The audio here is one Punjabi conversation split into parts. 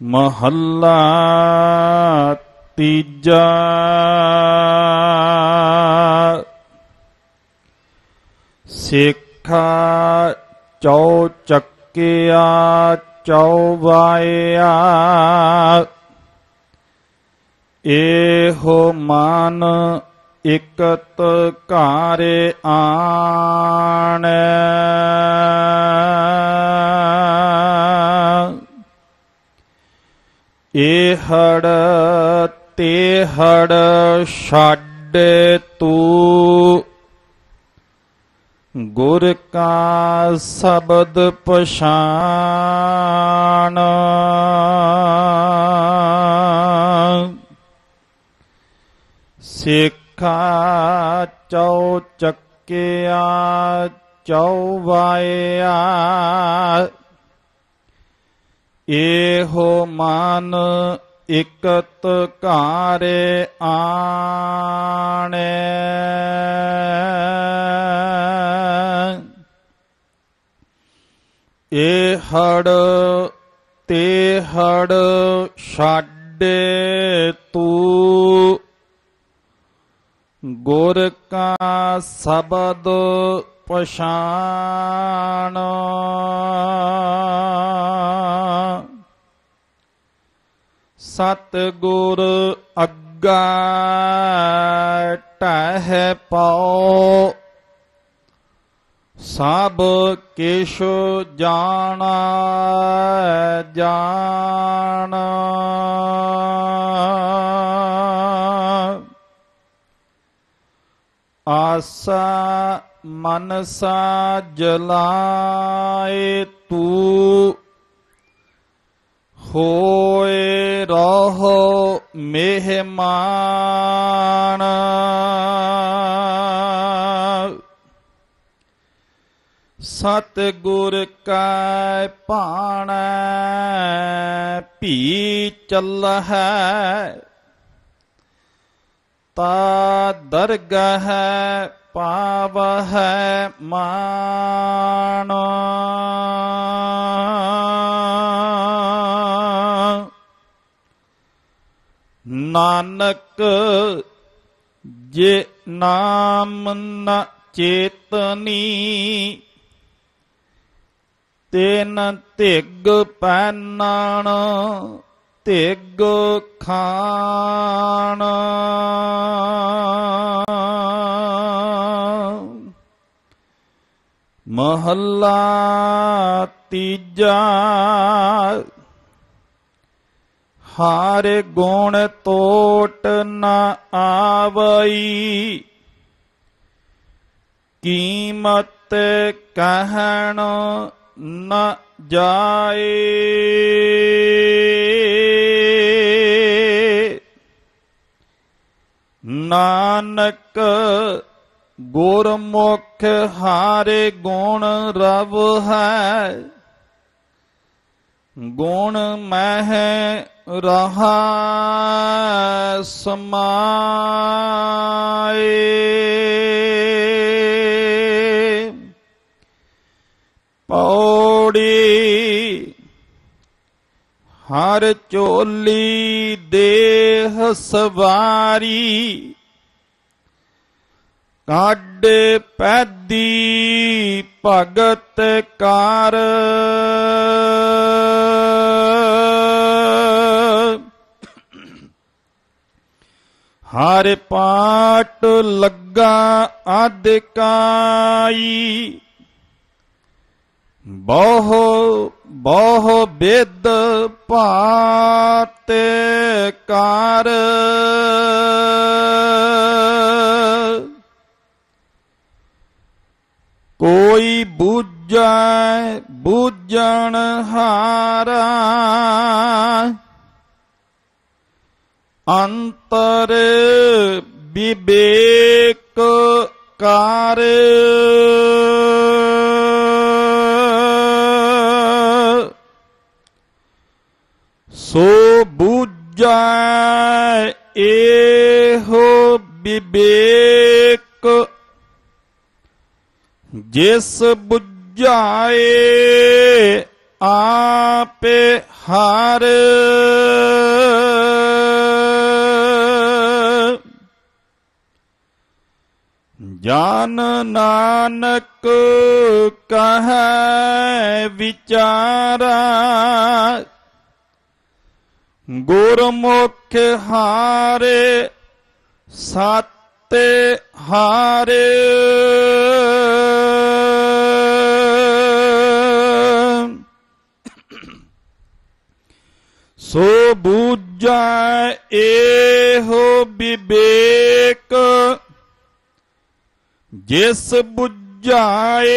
ਮਹੱਲਾ ਤੀਜਾ। ਸਿੱਖਾ ਚੌ ਚੱਕਿਆ ਚੌਵਾਇਆ ਇਹੋ ਮਨ ਇਕਤ ਘਾਰੇ ਆਣ। ਏ ਹੜ ਤੇ ਹੜ ਛੱਡ ਤੂੰ। ਗੁਰ ਕਾ ਸ਼ਬਦ ਪਛਾਨ ਸਿੱਖਾ ਚੌ ਚੱਕਿਆ ਚੌਵਾਇਆ ਇਹੋ ਮਨ ਇਕਤ ਘਾਰੇ ਆਣੇ। ਇਹ ਹੜ ਤੇ ਹੜ ਛਾਡੇ ਤੂੰ। ਗੁਰ ਕਾ ਸ਼ਬਦ ਪਛਾਣ। ਸਤ ਗੁਰ ਅੱਗਾ ਟਹਿ ਪਾਓ ਸਭ ਕਿਛ ਜਾਣਾ ਜਾਣ। ਆਸਾ ਮਨਸਾ ਜਲਾਏ ਤੂੰ ਹੋਏ ਰਹੋ ਮਹਿਮਾਨ। ਸਤ ਗੁਰ ਕੈ ਭਾਣੈ ਭੀ ਚੱਲਹਿ। ਤਾ ਦਰਗਹ ਪਾਵਹਿ ਮਾਨ। ਨਾਨਕ ਜੇ ਨਾਮ ਨ ਚੇਤਨੀ ਤੈਨ ਧਿਗ ਪੈਨਾਣ ਧਿਗ ਖਾਣ। ਮਹੱਲਾ ਤੀਜਾ ਹਾਰ ਗੁਣ ਤੋਟ ਨ ਆਵਈ। ਕੀਮਤ ਕਹਿਣ ਨ ਜਾਏ। ਨਾਨਕ ਗੁਰਮੁਖ ਹਾਰੇ ਗੁਣ ਰਵ ਹੈ। ਗੁਣ ਮਹਿ ਰਹਾ ਸਮਾਏ। ਪੌੜੀ ਹਰ ਚੋਲੀ ਦੇਹ ਸਵਾਰੀ ਕੱਢ ਪੈਦੀ ਭਗਤ ਕਰ। ਹਰ ਪਾਟ ਲੱਗਾ ਅਧਿਕਾਈ। ਬਹੁ ਬਹੁ ਬਿਦ ਭਾਤ ਕਰ। ਕੋਈ ਬੂਝੈ ਬੂਝਣ ਹਾਰਾ। ਅੰਤਰ ਵਿਵੇਕ ਕਾਰ। ਸੋ ਬੂਝੈ ਇਹੋ ਵਿਵੇਕ। ਜਿਸ ਬੁਝਾਏ ਆਪੇ ਹਰ। ਜਾਨ ਨਾਨਕ ਕਹੈ ਵਿਚਾਰਾ। ਗੁਰਮੁਖ ਹਾਰੇ ਸਾਤੇ ਹਾਰੇ। ਸੋ ਬੂਝੈ ਇਹੋ ਵਿਵੇਕ ਜਿਸ ਬੁਝਾਏ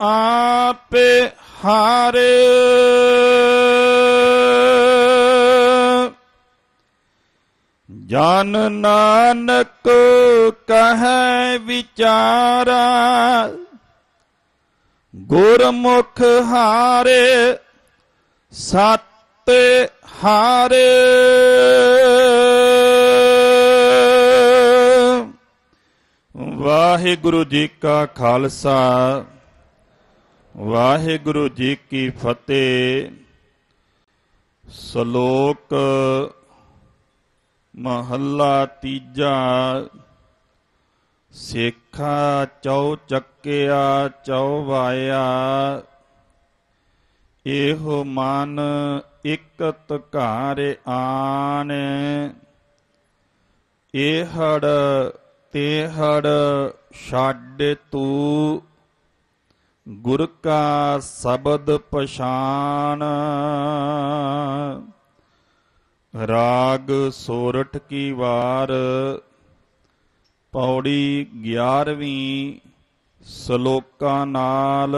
ਆਪੇ ਹਾਰੇ। ਜਨ ਨਾਨਕ ਕਹੈ ਵਿਚਾਰਾ ਗੁਰਮੁਖ ਹਾਰੇ ਸਤ ਹਾਰੇ। ਵਾਹਿਗੁਰੂ ਜੀ ਕਾ ਖਾਲਸਾ, ਵਾਹਿਗੁਰੂ ਜੀ ਕੀ ਫਤਿਹ। ਸ਼ਲੋਕ ਮਹੱਲਾ ਤੀਜਾ, ਸੇਖਾ ਚੌ ਚੱਕਿਆ ਚੌ ਵਾਇਆ। ਇਹੋ ਮਨ ਇਕਤ ਘਰ ਆਨ ਇਹੜ ਤੇਹੜ ਛੱਡ ਤੂ, ਗੁਰ ਕਾ ਸ਼ਬਦ ਪਛਾਨ। ਰਾਗ ਸੋਰਠ ਕੀ ਵਾਰ, ਪੌੜੀ 11ਵੀਂ ਸ਼ਲੋਕਾਂ ਨਾਲ।